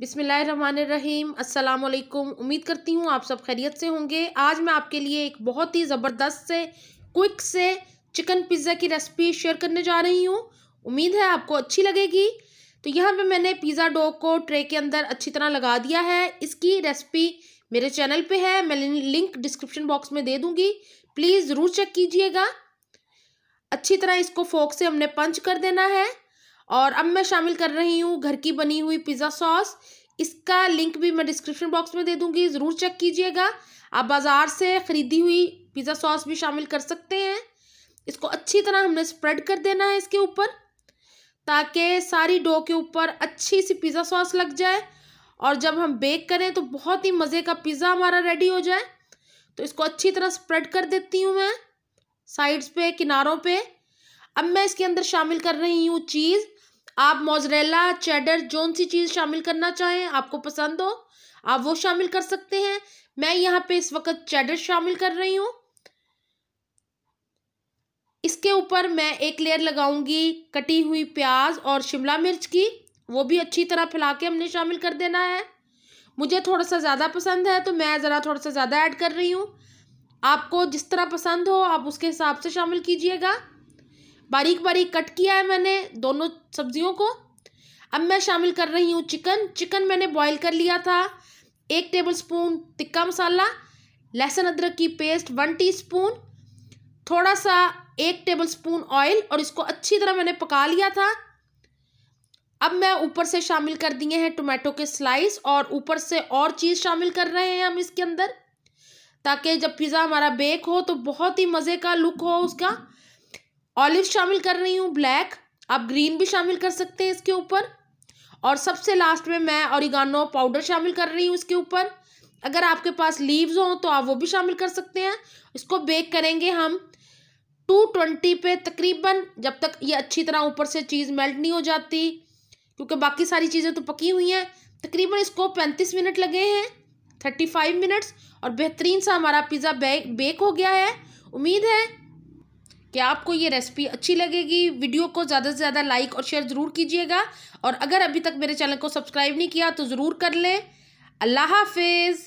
बिसमीम वालेकुम उम्मीद करती हूँ आप सब खैरियत से होंगे। आज मैं आपके लिए एक बहुत ही ज़बरदस्त से क्विक से चिकन पिज़्ज़ा की रेसिपी शेयर करने जा रही हूँ। उम्मीद है आपको अच्छी लगेगी। तो यहाँ पे मैंने पिज़्ज़ा डो को ट्रे के अंदर अच्छी तरह लगा दिया है। इसकी रेसिपी मेरे चैनल पे है। मैं लिंक डिस्क्रिप्शन बॉक्स में दे दूँगी। प्लीज़ ज़रूर चेक कीजिएगा। अच्छी तरह इसको फोक से हमने पंच कर देना है। और अब मैं शामिल कर रही हूँ घर की बनी हुई पिज़्ज़ा सॉस। इसका लिंक भी मैं डिस्क्रिप्शन बॉक्स में दे दूँगी, ज़रूर चेक कीजिएगा। आप बाज़ार से ख़रीदी हुई पिज़्ज़ा सॉस भी शामिल कर सकते हैं। इसको अच्छी तरह हमने स्प्रेड कर देना है इसके ऊपर, ताकि सारी डो के ऊपर अच्छी सी पिज़्ज़ा सॉस लग जाए। और जब हम बेक करें तो बहुत ही मज़े का पिज़्ज़ा हमारा रेडी हो जाए। तो इसको अच्छी तरह स्प्रेड कर देती हूँ मैं साइड्स पे, किनारों पे। अब मैं इसके अंदर शामिल कर रही हूँ चीज़। आप मोजरेला, चेडर, जोन सी चीज़ शामिल करना चाहें, आपको पसंद हो, आप वो शामिल कर सकते हैं। मैं यहाँ पे इस वक्त चेडर शामिल कर रही हूँ। इसके ऊपर मैं एक लेयर लगाऊँगी, कटी हुई प्याज और शिमला मिर्च की, वो भी अच्छी तरह फैला के हमने शामिल कर देना है। मुझे थोड़ा सा ज़्यादा पसंद है तो मैं ज़रा थोड़ा सा ज़्यादा ऐड कर रही हूँ। आपको जिस तरह पसंद हो, आप उसके हिसाब से शामिल कीजिएगा। बारीक बारीक कट किया है मैंने दोनों सब्जियों को। अब मैं शामिल कर रही हूँ चिकन। चिकन मैंने बॉईल कर लिया था। एक टेबल स्पून टिक्का मसाला, लहसुन अदरक की पेस्ट वन टीस्पून थोड़ा सा एक टेबल स्पून ऑयल और इसको अच्छी तरह मैंने पका लिया था। अब मैं ऊपर से शामिल कर दिए हैं टोमेटो के स्लाइस और ऊपर से और चीज़ शामिल कर रहे हैं हम इसके अंदर। ताकि जब पिज़्ज़ा हमारा बेक हो तो बहुत ही मज़े का लुक हो उसका। ऑलिव शामिल कर रही हूँ, ब्लैक। आप ग्रीन भी शामिल कर सकते हैं इसके ऊपर। और सबसे लास्ट में मैं औरिगानो पाउडर शामिल कर रही हूँ इसके ऊपर। अगर आपके पास लीव्स हों तो आप वो भी शामिल कर सकते हैं। इसको बेक करेंगे हम टू ट्वेंटी पे तकरीबन, जब तक ये अच्छी तरह ऊपर से चीज़ मेल्ट नहीं हो जाती, क्योंकि बाकी सारी चीज़ें तो पकी हुई हैं। तकरीबन इसको पैंतीस मिनट लगे हैं थर्टी फाइव मिनट्स और बेहतरीन सा हमारा पिज़्ज़ा बेक हो गया है। उम्मीद है कि आपको ये रेसिपी अच्छी लगेगी? वीडियो को ज़्यादा से ज़्यादा लाइक और शेयर ज़रूर कीजिएगा। और अगर अभी तक मेरे चैनल को सब्सक्राइब नहीं किया तो ज़रूर कर लें। अल्लाह हाफिज़।